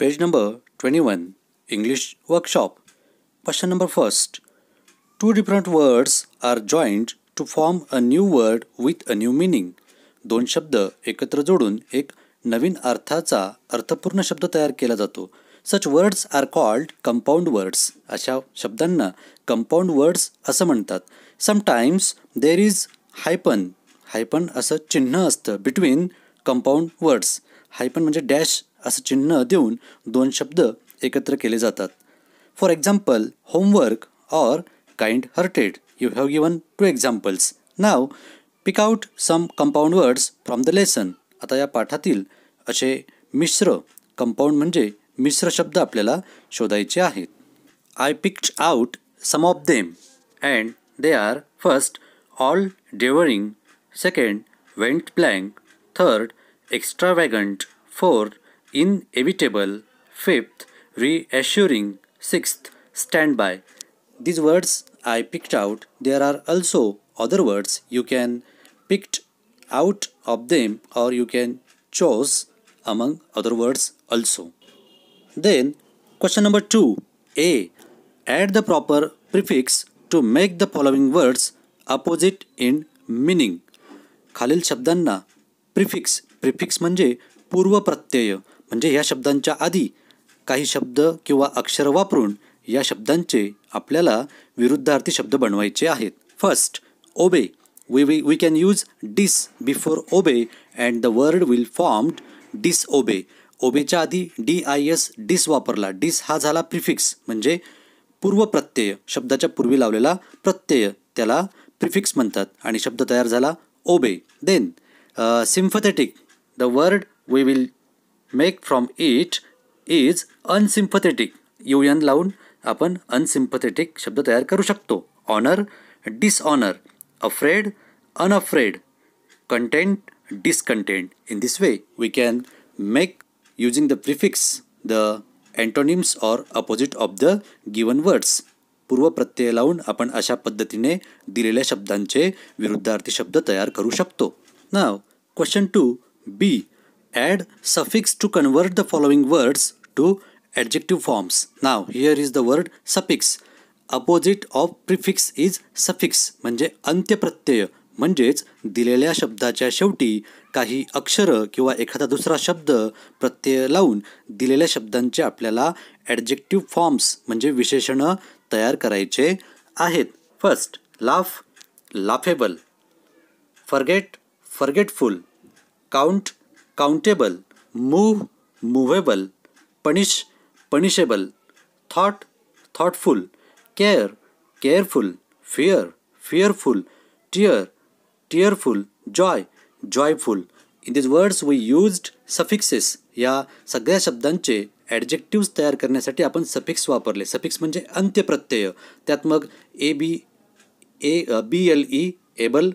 Page number twenty one English workshop question number first two different words are joint to form a new word with a new meaning दोन शब्द एकत्र जोडून एक नवीन अर्थाचा अर्थपूर्ण शब्द तयार केला जातो. Such words are called compound words अशा शब्दांना कंपाऊंड वर्ड्स असं म्हणतात. समटाईम्स देर इज हायपन हायपन असं चिन्ह असतं बिटवीन कंपाऊंड वर्ड्स हायपन म्हणजे डॅश असं चिन्ह देऊन दोन शब्द एकत्र केले जातात. For example homework or kind hearted you have given two examples now pick out some compound words from the lesson आता या पाठातील असे मिश्र कंपाऊंड म्हणजे मिश्र शब्द आपल्याला शोधायचे आहेत. I picked out some of them and they are first all devouring second went blank third extravagant fourth inevitable, fifth, reassuring, sixth, stand by. These words I picked out. There are also other words you can picked out of them or you can choose among other words also. Then question number 2 A. Add the proper prefix to make the following words opposite in meaning. खालील शब्दांना prefix prefix म्हणजे पूर्वप्रत्यय म्हणजे या शब्दांच्या आधी काही शब्द किंवा अक्षर वापरून या शब्दांचे आपल्याला विरुद्धार्थी शब्द बनवायचे आहेत. First obey we we we can use dis before obey and the word will formed dis obey ओबेच्या आधी डी आय एस डिस वापरला. डिस हा झाला प्रिफिक्स म्हणजे पूर्व प्रत्यय. शब्दाच्या पूर्वी लावलेला प्रत्यय. त्याला प्रिफिक्स म्हणतात आणि शब्द तयार झाला obey then sympathetic the word we will make from it is unsympathetic U N लावून आपण अनसिम्पथेटिक शब्द तयार करू शकतो honour dishonour afraid unafraid content discontent in this way we can make using the prefix the antonyms or opposite of the given words पूर्वप्रत्यय लावून आपण अशा पद्धतीने दिलेल्या शब्दांचे विरुद्धार्थी शब्द तयार करू शकतो now question two B add suffix to convert the following words to adjective forms. Now here is the word suffix. Opposite of prefix is suffix म्हणजे अंत्यप्रत्यय म्हणजेच दिलेल्या शब्दाच्या शेवटी काही अक्षरं किंवा एखादा दुसरा शब्द प्रत्यय लावून दिलेल्या शब्दांचे आपल्याला ॲडजेक्टिव्ह फॉर्म्स म्हणजे विशेषणं तयार करायचे आहेत first laugh laughable forget forgetful count countable move movable punish punishable thought thoughtful care careful fear fearful tear tearful joy joyful in this words we used suffixes या सगळ्या शब्दांचे ॲडजेक्टिव्स तयार करण्यासाठी आपण सफिक्स वापरले. सफिक्स म्हणजे अंत्यप्रत्यय. त्यात मग A B A B L E able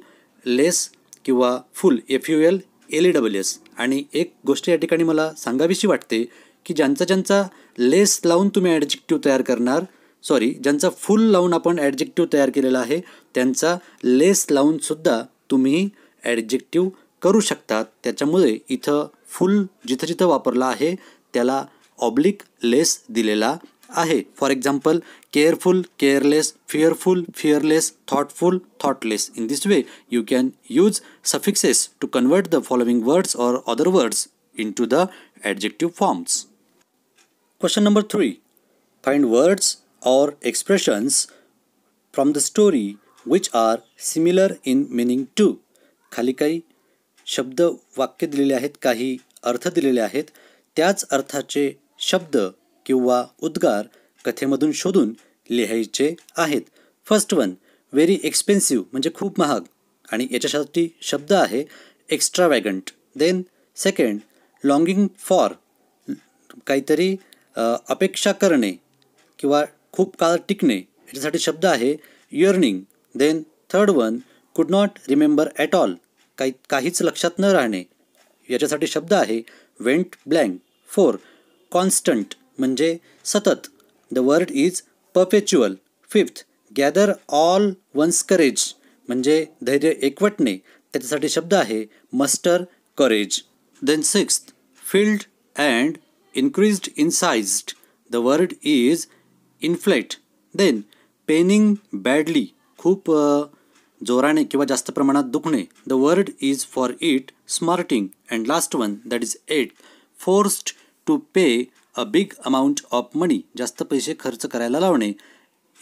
less किंवा full F U L L E W S आणि एक गोष्ट या ठिकाणी मला सांगावीशी वाटते की ज्यांचा ज्यांचा लेस लावून तुम्ही ॲडजेक्टिव्ह तयार करणार सॉरी ज्यांचा फुल लावून आपण ॲडजेक्टिव्ह तयार केलेला आहे त्यांचा लेस लावूनसुद्धा तुम्ही ॲडजेक्टिव्ह करू शकतात. त्याच्यामुळे इथं फुल जिथं जिथं वापरला आहे त्याला ऑब्लिक लेस दिलेला आहे. For example careful careless fearful fearless thoughtful thoughtless in this way you can use suffixes to convert the following words or other words in to the adjective forms question number three find words or expressions from the story which are similar in meaning to खाली काही शब्द वाक्य दिलेले आहेत काही अर्थ दिलेले आहेत त्याच अर्थाचे शब्द किंवा उद्गार कथेमधून शोधून लिहायचे आहेत. फर्स्ट वन व्हेरी एक्सपेन्सिव्ह म्हणजे खूप महाग. आणि याच्यासाठी शब्द आहे extravagant then second longing for काहीतरी अपेक्षा करणे किंवा खूप काळ टिकणे याच्यासाठी शब्द आहे yearning then third one could not remember at all काही काहीच लक्षात न राहणे याच्यासाठी शब्द आहे वेंट ब्लँक फोर कॉन्स्टंट म्हणजे सतत. The word is perpetual fifth gather all ones courage म्हणजे धैर्य एकवटणे. त्याच्यासाठी शब्द आहे muster courage then sixth field and increased in sized. The word is inflate. Then paining badly. खूप जोराने किंवा जास्त प्रमाणात दुखणे. The word is for it smarting and last one that is at forced to pay a big amount of money जास्त पैसे खर्च करायला लावणे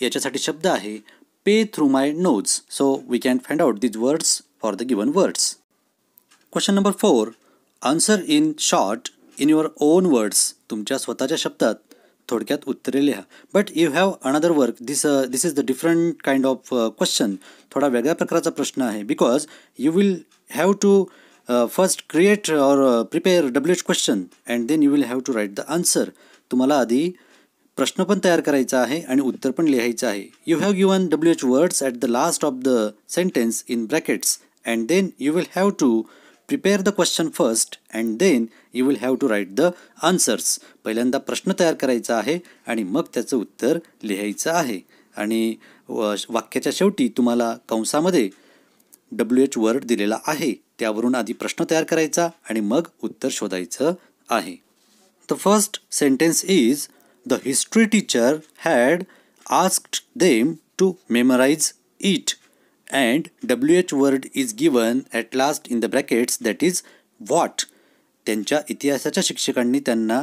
याच्यासाठी शब्द आहे pay through my nose so we can find out these words for the given words question number four answer in short in your own words तुमच्या स्वतःच्या शब्दात थोडक्यात उत्तरे लिहा. But you have another work this this is the different kind of question थोडा वेगळ्या प्रकारचा प्रश्न आहे. Because you will have to first create or prepare W H question and then you will have to write the answer तुम्हाला आधी प्रश्न पण तयार करायचा आहे आणि उत्तर पण लिहायचं आहे. You have given W H words at the last of the sentence in brackets and then you will have to prepare the question first and then you will have to write the answers पहिल्यांदा प्रश्न तयार करायचा आहे आणि मग त्याचं उत्तर लिहायचं आहे. आणि वाक्याच्या शेवटी तुम्हाला कंसामध्ये डब्ल्यू एच वर्ड दिलेला आहे. त्यावरून आधी प्रश्न तयार करायचा आणि मग उत्तर शोधायचं आहे. The first sentence is the history teacher had asked them to memorise it and W H word is given at last in the brackets that is what त्यांच्या इतिहासाच्या शिक्षकांनी त्यांना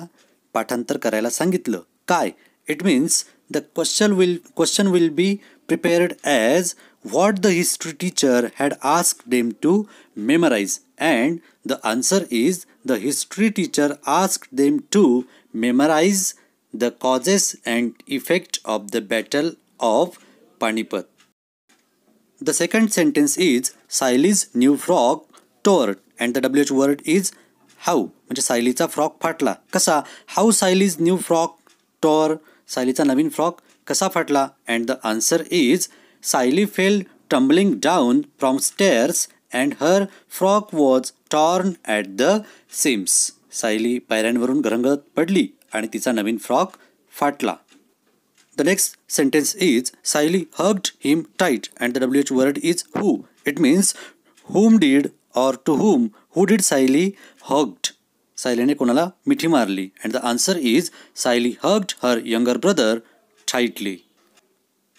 पाठांतर करायला सांगितलं. काय? It means the question will question will be prepared as what the history teacher had ask them to memorise and the answer is the history teacher ask them to memorise the causes and effect of the battle of Panipat The second sentence is Saily's new frock tore and the WH word is how म्हणजे सायलीचा frock फाटला कसा how Sayli's new frock tore सायलीचा नवीन frock कसा फाटला and the answer is Sayali fell tumbling down from stairs and her frock was torn at the seams Sayali पायऱ्यांवरून घरंगत पडली आणि तिचा नवीन frock फाटला. The next sentence is Sayali hugged him tight and the W H word is who it means whom did or to whom who did Sayali hugged सायलीने कोणाला मिठी मारली? And the answer is Sayali hugged her younger brother tightly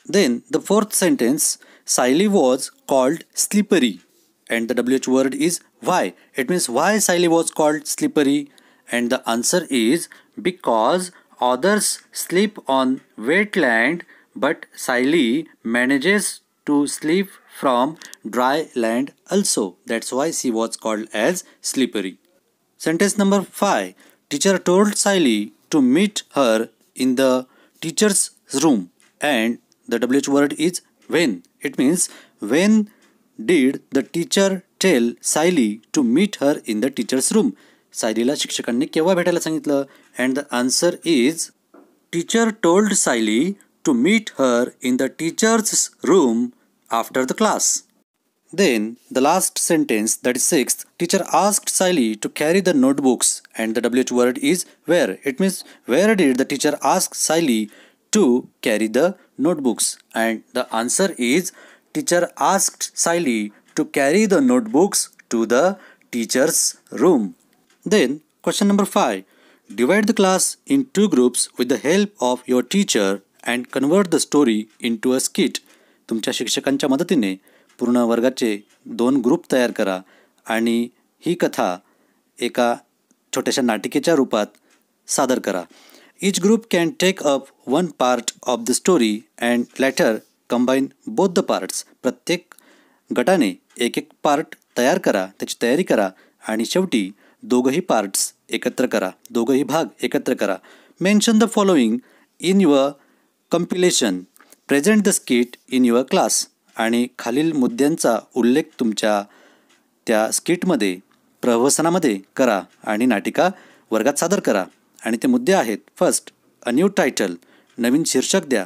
Then the fourth sentence, Siley was called slippery and the WH word is why. It means why Siley was called slippery and the answer is because Others sleep on wet land, but Siley manages to sleep from dry land also. That's why she was called as slippery. Sentence number 5. Teacher told Siley to meet her in the teacher's room and the WH word is when. It means when did the teacher tell Siley to meet her in the teacher's room? सायलीला शिक्षकांनी केव्हा भेटायला सांगितलं and the answer is teacher told Sayali to meet her in the teacher's room after the class then the last sentence that is six teacher asked Sayali to carry the notebooks and the W H word is where it means where did the teacher ask Sayali to carry the notebooks and the answer is teacher asked Siley to carry the notebooks to the teacher's room. Then, question number 5. Divide the class in two groups with the help of your teacher and convert the story into a skit. तुमच्या शिक्षकांच्या मदतीने पूर्ण वर्गाचे दोन group तयार करा आणि ही कथा एका छोट्याशा नाटिकेच्या रूपात सादर करा Each group can take up one part of the story and later combine both the parts प्रत्येक गटाने एक एक पार्ट तयार करा त्याची तयारी करा आणि शेवटी दोघंही पार्ट्स एकत्र करा दोघंही भाग एकत्र करा. Mention the following in your compilation present the skit in your class आणि खालील मुद्द्यांचा उल्लेख तुमच्या त्या स्किटमध्ये प्रवसनामध्ये करा आणि नाटिका वर्गात सादर करा. आणि ते मुद्दे आहेत. फर्स्ट अ न्यू टायटल नवीन शीर्षक द्या.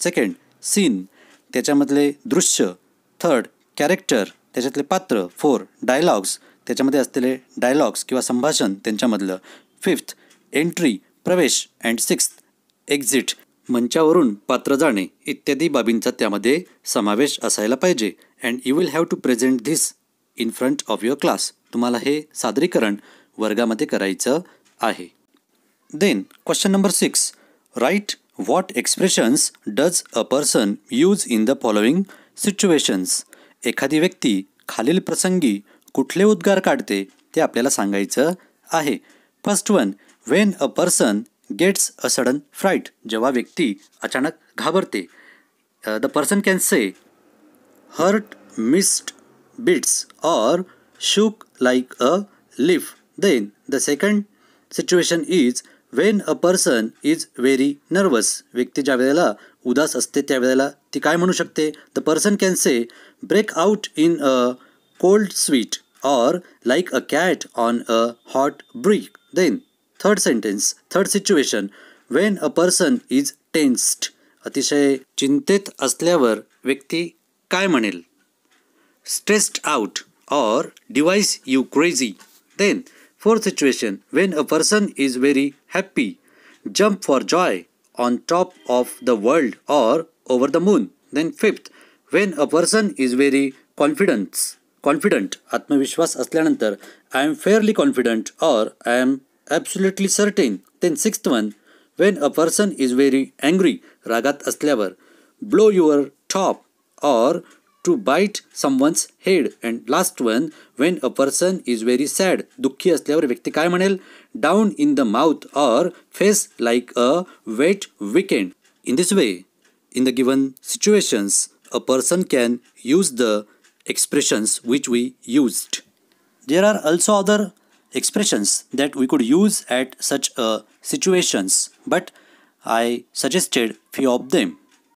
सेकंड सीन त्याच्यामधले दृश्य. थर्ड कॅरेक्टर त्याच्यातले पात्र. फोर डायलॉग्स त्याच्यामध्ये असलेले डायलॉग्स किंवा संभाषण त्यांच्यामधलं. फिफ्थ एंट्री प्रवेश. अँड सिक्स्थ एक्झिट मंचावरून पात्र जाणे. इत्यादी बाबींचा त्यामध्ये समावेश असायला पाहिजे. And you will have to present this in front of your class तुम्हाला हे सादरीकरण वर्गामध्ये करायचं आहे. Then, question number 6. Write what expressions does a person use in the following situations. एखादी व्यक्ती खालील प्रसंगी कुठले उद्गार काढते ते आपल्याला सांगायचं आहे first one when a person gets a sudden fright जेव्हा व्यक्ती अचानक घाबरते the person can say heart missed beats or shook like a leaf then the second situation is when a person is very nervous व्यक्ती ज्या वेळेला उदास असते त्यावेळेला ती काय म्हणू शकते? The person can say break out in a cold sweat or like a cat on a hot brick then third sentence third situation when a person is tensed अतिशय चिंतेत असल्यावर व्यक्ती काय म्हणेल? Stressed out or drives you crazy then fourth situation when a person is very happy, jump for joy on top of the world or over the moon. Then, fifth, when a person is very confident, confident, आत्मविश्वास असल्यानंतर I am fairly confident or I am absolutely certain. Then, sixth one, when a person is very angry, रागात असल्यावर blow your top or to bite someone's head and last one when a person is very sad दुःखी असल्यावर व्यक्ती काय म्हणेल down in the mouth or face like a wet weekend in this way in the given situations a person can use the expressions which we used there are also other expressions that we could use at such a situations but i suggested few of them